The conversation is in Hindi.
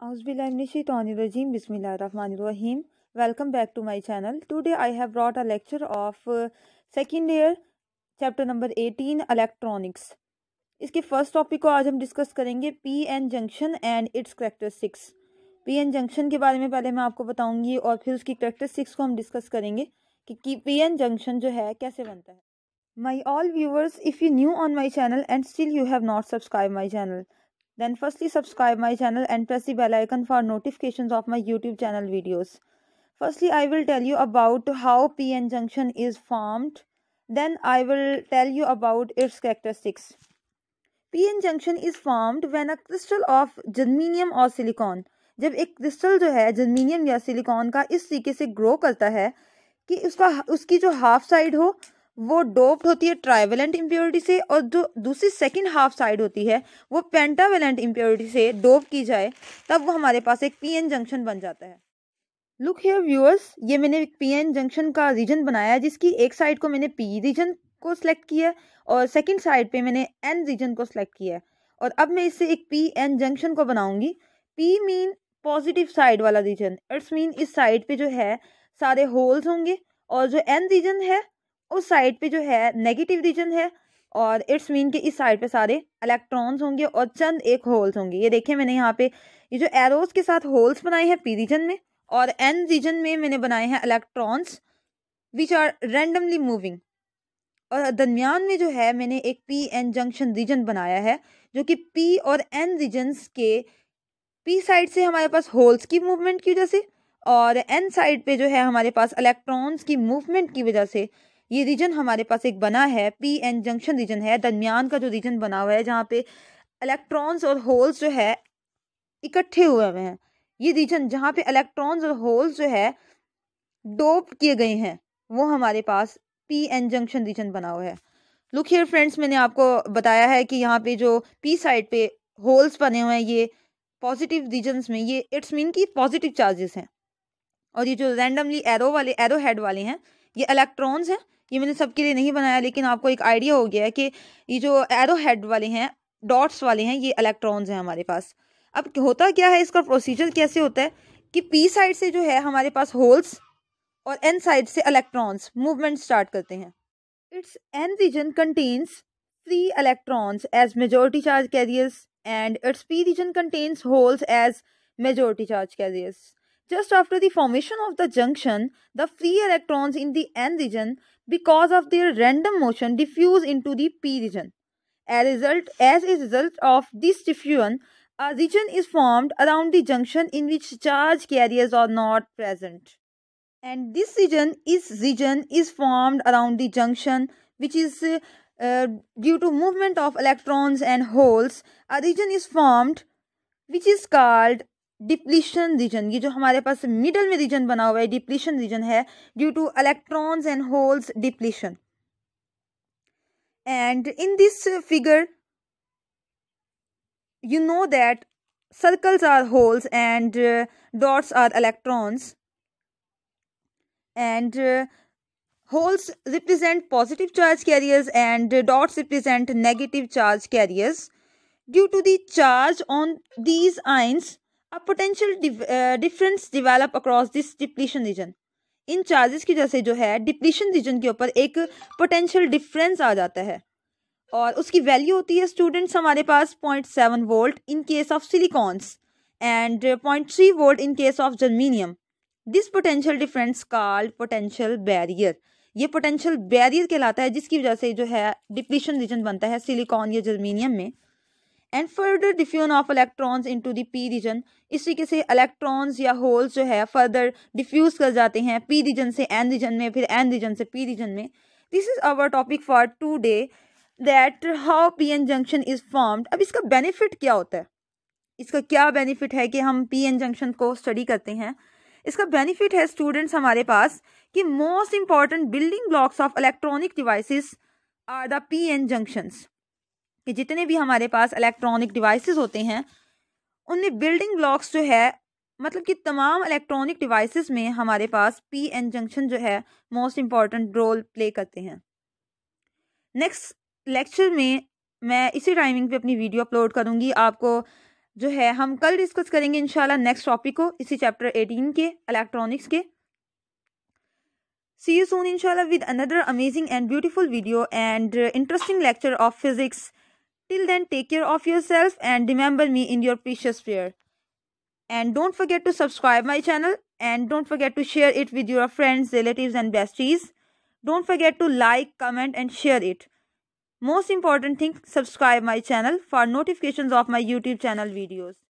Auzubillahiminash-shaytanir-rajim. Bismillahir-rahmanir-rahim. Welcome back to my channel. Today I have brought a lecture of uh, second year chapter number 18 electronics. इसके फ़र्स्ट टॉपिक को आज हम डिस्कस करेंगे P N junction and its characteristics P N junction के बारे में पहले मैं आपको बताऊँगी और फिर उसकी करेक्टरिस्टिक्स को हम डिस्कस करेंगे कि पी एन जंक्शन जो है कैसे बनता है my all viewers if you new on my channel and still you have not subscribe my channel Then firstly subscribe my channel and press the bell icon for notifications of my YouTube channel videos. Firstly I will tell you about how PN junction is formed. Then I will tell you about its characteristics. PN junction is formed when a crystal of germanium or silicon जब एक क्रिस्टल जो है जर्मीनियम या सिलिकॉन का इस तरीके से ग्रो करता है कि उसका उसकी जो हाफ़ साइड हो वो डोप्ड होती है ट्राइवेलेंट इम्प्योरिटी से और जो दूसरी सेकेंड हाफ़ साइड होती है, वो पेंटावेलेंट इम्प्योरिटी से डोप की जाए, तब वो हमारे पास एक पीएन जंक्शन बन जाता है। लुक हेयर व्यूअर्स ये मैंने पीएन जंक्शन का रीजन बनाया है, जिसकी एक साइड को मैंने पी रीजन को सिलेक्ट किया है और सेकेंड साइड पे मैंने एन रीजन को सिलेक्ट किया है। और अब मैं इससे एक पी एन जंक्शन को बनाऊँगी। पी मीन पॉजिटिव साइड वाला रीजन इट्स मीन इस साइड पे जो है, सारे होल्स होंगे और जो एन रीजन है उस साइड पे जो है नेगेटिव रीजन है और इट्स मीन के इस साइड पे सारे इलेक्ट्रॉन्स होंगे और चंद एक होल्स होंगे। ये देखिए मैंने यहाँ पे, ये जो एरोज के साथ होल्स बनाए हैं पी रीजन में और एन रीजन में मैंने बनाए हैं electrons which are randomly moving और दरमियान में जो है मैंने एक पी एन जंक्शन रीजन बनाया है, जो कि पी और एन रीजन्स के पी साइड से हमारे पास होल्स की मूवमेंट की वजह से और एन साइड पे जो है हमारे पास इलेक्ट्रॉन्स की मूवमेंट की वजह से ये रीजन हमारे पास एक बना है पी एन जंक्शन रीजन है, दरमियान का जो रीजन बना हुआ है, जहाँ पे इलेक्ट्रॉन्स और होल्स जो है इकट्ठे हुए हुए हैं। ये रीजन जहाँ पे इलेक्ट्रॉन्स और होल्स जो है डोप किए गए हैं, वो हमारे पास पी एन जंक्शन रीजन बना हुआ है। लुक हियर फ्रेंड्स मैंने आपको बताया है कि यहाँ पे जो पी साइड पे होल्स बने हुए हैं, ये पॉजिटिव रीजन्स में, ये इट्स मीन की पॉजिटिव चार्जेस हैं। और ये जो रैंडमली एरो वाले एरो हेड वाले हैं, ये इलेक्ट्रॉन्स हैं ये मैंने सबके लिए नहीं बनाया लेकिन आपको एक आइडिया हो गया है कि ये जो एरो हेड वाले हैं डॉट्स वाले हैं ये इलेक्ट्रॉन्स हैं हमारे पास। अब होता क्या है इसका प्रोसीजर कैसे होता है कि पी साइड से जो है हमारे पास होल्स और एन साइड से इलेक्ट्रॉन्स मूवमेंट स्टार्ट करते हैं। Its N region contains free electrons as majority charge carriers and its P region contains holes as majority charge carriers Just after the formation of the junction, the free electrons in the n region because of their random motion diffuse into the p region. A result, as a result of this diffusion, a region is formed around the junction in which charge carriers are not present. And this region is region is formed around the junction which is uh, due to movement of electrons and holes. A region is formed which is called depletion region, ये जो हमारे पास मिडल में रीजन बना हुआ है, डिप्लीशन रीजन है due to electrons and holes depletion and in this figure you know that circles are holes and dots are electrons and holes represent positive charge carriers and dots represent negative charge carriers due to the charge on these ions a potential difference difference across this this region in charges की वजह से जो है डिप्लीशन रीजन के ऊपर एक पोटेंशियल डिफरेंस आ जाता है। और उसकी वैल्यू होती है स्टूडेंट्स हमारे पास point seven volt in case of silicons and point three volt in case of germanium this potential difference called potential barrier ये पोटेंशियल बैरियर कहलाता है जिसकी वजह से जो है डिप्लीशन रीजन बनता है सिलिकॉन या जर्मीनियम में। And further diffusion of electrons into the P region इस तरीके से इलेक्ट्रॉन्स या होल्स जो है फर्दर डिफ्यूज कर जाते हैं पी रीजन से एन रीजन में, फिर एन रीजन से पी रीजन में। This is our topic for today that how P N junction is formed अब इसका बेनिफिट क्या होता है? इसका क्या बेनिफिट है कि हम पी एन जंक्शन को स्टडी करते हैं? इसका बेनिफिट है स्टूडेंट्स हमारे पास कि most important building blocks of electronic devices are the P N junctions कि जितने भी हमारे पास इलेक्ट्रॉनिक डिवाइसेस होते हैं, उनमें बिल्डिंग ब्लॉक्स जो है मतलब कि तमाम इलेक्ट्रॉनिक डिवाइसेस में हमारे पास पी एन जंक्शन जो है मोस्ट इंपॉर्टेंट रोल प्ले करते हैं। नेक्स्ट लेक्चर में मैं इसी टाइमिंग पे अपनी वीडियो अपलोड करूँगी। आपको जो है, हम कल डिस्कस करेंगे इंशाल्लाह नेक्स्ट टॉपिक को, इसी चैप्टर एटीन के इलेक्ट्रॉनिक्स के। सी यू सून इंशाल्लाह with another amazing and beautiful video and interesting lecture of physics Till then, take care of yourself and remember me in your precious prayer. And don't forget to subscribe my channel and don't forget to share it with your friends, relatives and besties. Don't forget to like, comment and share it. Most important thing, subscribe my channel for notifications of my YouTube channel videos.